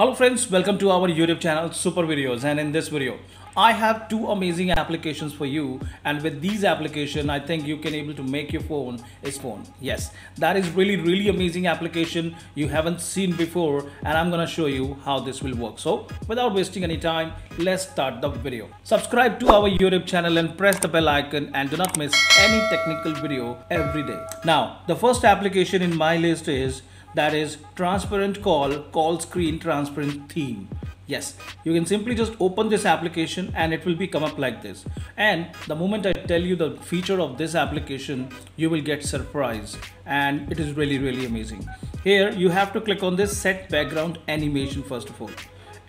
Hello friends, welcome to our YouTube channel Super Videos and in this video I have two amazing applications for you and with these application I think you can able to make your phone a phone. Yes, that is really really amazing application you haven't seen before and I'm gonna show you how this will work. So without wasting any time, let's start the video. Subscribe to our YouTube channel and press the bell icon and do not miss any technical video every day. Now the first application in my list is that is transparent call call screen transparent theme. Yes you can simply just open this application and it will be come up like this. And the moment i tell you the feature of this application you will get surprised. And it is really really amazing. Here you have to click on this set background animation first of all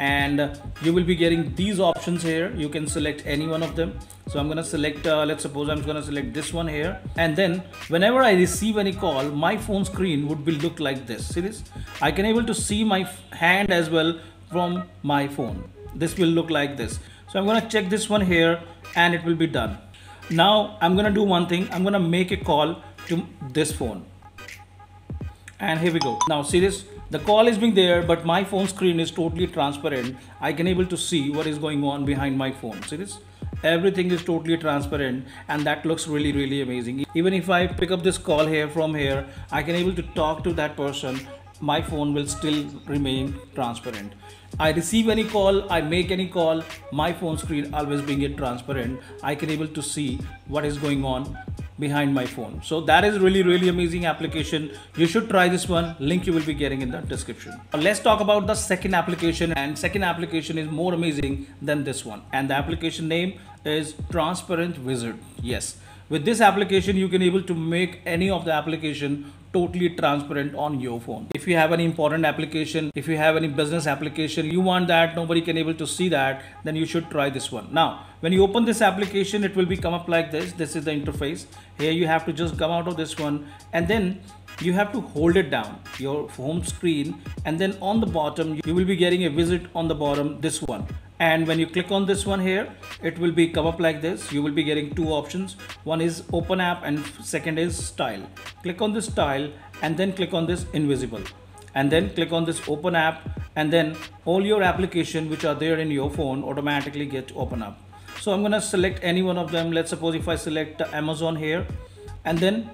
and you will be getting these options here. You can select any one of them. So i'm to select uh, let's suppose i'm to select this one here. And then whenever i receive any call my phone screen would be look like this. See this? I can able to see my hand as well from my phone. This will look like this. So i'm to check this one here and it will be done. Now i'm to do one thing. I'm to make a call to this phone. And here we go. Now see this the call is being there but my phone screen is totally transparent. I can able to see what is going on behind my phone. See this? Everything is totally transparent and that looks really really amazing. Even if i pick up this call here from here i can able to talk to that person. My phone will still remain transparent. I receive any call, I make any call, my phone screen always being it transparent. I can able to see what is going on behind my phone. So that is really really amazing application. You should try this one. Link you will be getting in the description. Uh, let's talk about the second application and second application is more amazing than this one. And the application name is transparent widget. Yes with this application you can able to make any of the application totally transparent on your phone. If you have any important application if you have any business application you want that nobody can able to see that then you should try this one. Now when you open this application it will be come up like this. This is the interface. Here you have to just come out of this one and then you have to hold it down your home screen and then on the bottom you will be getting a visit on the bottom this one and when you click on this one here it will be come up like this. You will be getting two options. One is open app and second is style. Click on this style and then click on this invisible. And then click on this open app and then all your application which are there in your phone automatically get open up. So i'm going to select any one of them. Let's suppose if i select amazon here and then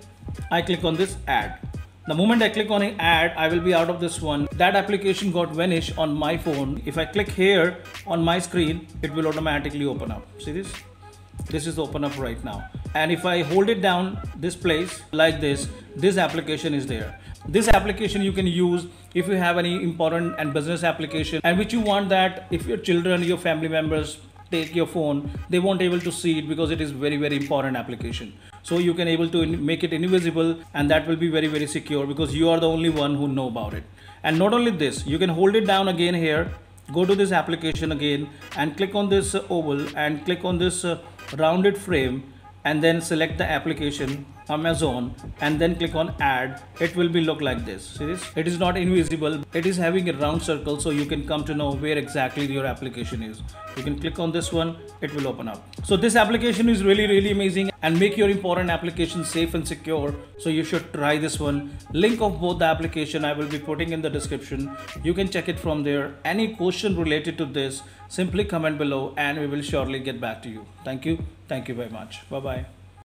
i click on this add the moment I click on an ad, I will be out of this one. That application got vanished on my phone. If I click here on my screen, it will automatically open up. See this? This is open up right now. And if I hold it down this place like this, this application is there. This application you can use if you have any important and business application and which you want that if your children, your family members take your phone, they won't able to see it because it is very, very important application so you can able to make it invisible and that will be very very secure because you are the only one who know about it. And not only this you can hold it down again here go to this application again and click on this oval and click on this uh, rounded frame and then select the application Amazon and then click on add. It will be look like this. See this? It is not invisible. It is having a round circle so you can come to know where exactly your application is. You can click on this one. It will open up. So this application is really really amazing and make your important application safe and secure. So you should try this one. Link of both the application i will be putting in the description. You can check it from there. Any question related to this simply comment below and we will surely get back to you. Thank you. Thank you very much. Bye bye